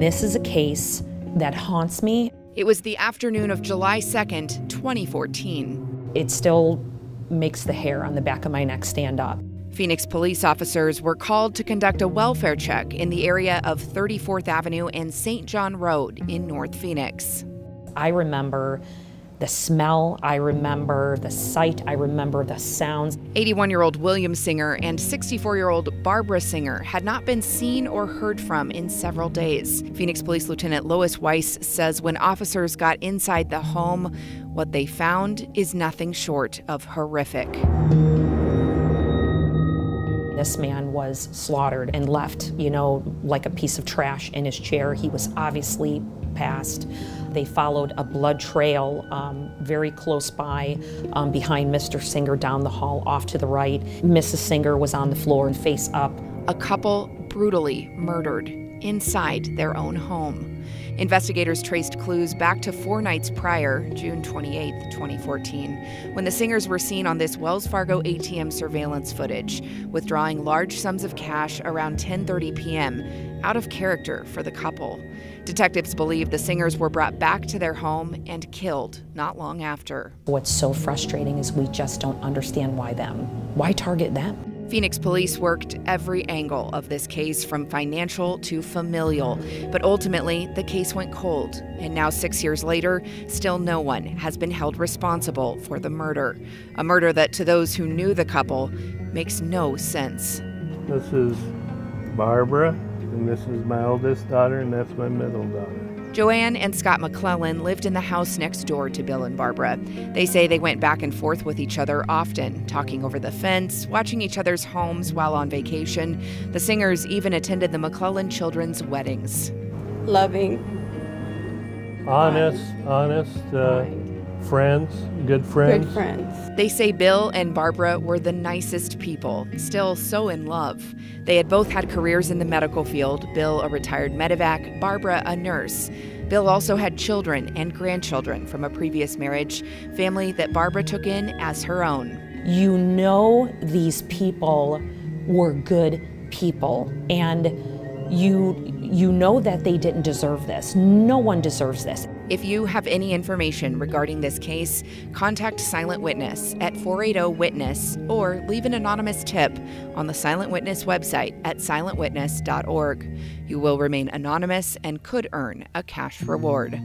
This is a case that haunts me. It was the afternoon of July 2nd, 2014. It still makes the hair on the back of my neck stand up. Phoenix police officers were called to conduct a welfare check in the area of 34th Avenue and St. John Road in North Phoenix. I remember the smell, I remember the sight, I remember the sounds. 81 year old William Singer and 64 year old Barbara Singer had not been seen or heard from in several days. Phoenix Police Lieutenant Lois Weiss says when officers got inside the home, what they found is nothing short of horrific. This man was slaughtered and left, you know, like a piece of trash in his chair. He was obviously passed. They followed a blood trail um, very close by um, behind Mr. Singer down the hall off to the right. Mrs. Singer was on the floor and face up. A couple brutally murdered inside their own home. Investigators traced clues back to four nights prior, June 28, 2014, when the Singers were seen on this Wells Fargo ATM surveillance footage, withdrawing large sums of cash around 10:30 p.m., out of character for the couple. Detectives believe the Singers were brought back to their home and killed not long after. What's so frustrating is we just don't understand why them. Why target them? Phoenix police worked every angle of this case from financial to familial, but ultimately the case went cold. And now, six years later, still no one has been held responsible for the murder. A murder that, to those who knew the couple, makes no sense. This is Barbara, and this is my oldest daughter, and that's my middle daughter. Joanne and Scott McClellan lived in the house next door to Bill and Barbara. They say they went back and forth with each other often, talking over the fence, watching each other's homes while on vacation. The Singers even attended the McClellan children's weddings. Loving. Honest, honest. Uh, friends, good friends. Good friends. They say Bill and Barbara were the nicest people, still so in love. They had both had careers in the medical field Bill, a retired medevac, Barbara, a nurse. Bill also had children and grandchildren from a previous marriage, family that Barbara took in as her own. You know, these people were good people, and you you know that they didn't deserve this. No one deserves this. If you have any information regarding this case, contact Silent Witness at 480 Witness or leave an anonymous tip on the Silent Witness website at silentwitness.org. You will remain anonymous and could earn a cash reward.